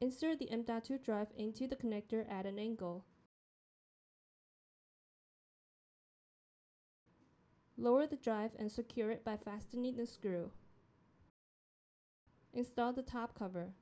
Insert the M.2 drive into the connector at an angle. Lower the drive and secure it by fastening the screw. Install the top cover.